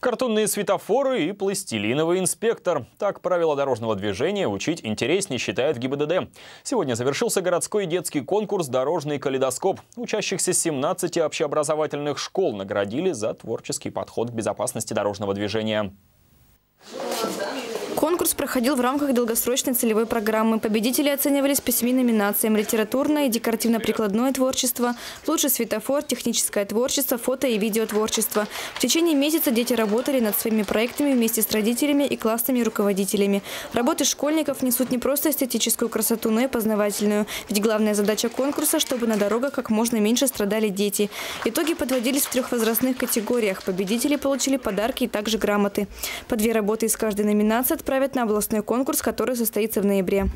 Картонные светофоры и пластилиновый инспектор. Так правила дорожного движения учить интереснее, считает ГИБДД. Сегодня завершился городской детский конкурс «Дорожный калейдоскоп». Учащихся 17 общеобразовательных школ наградили за творческий подход к безопасности дорожного движения. Конкурс проходил в рамках долгосрочной целевой программы. Победители оценивались по семи номинациям – литературное и декоративно-прикладное творчество, лучший светофор, техническое творчество, фото и видеотворчество. В течение месяца дети работали над своими проектами вместе с родителями и классными руководителями. Работы школьников несут не просто эстетическую красоту, но и познавательную. Ведь главная задача конкурса – чтобы на дорогах как можно меньше страдали дети. Итоги подводились в трех возрастных категориях. Победители получили подарки и также грамоты. По две работы из каждой номинации отправят на областной конкурс, который состоится в ноябре.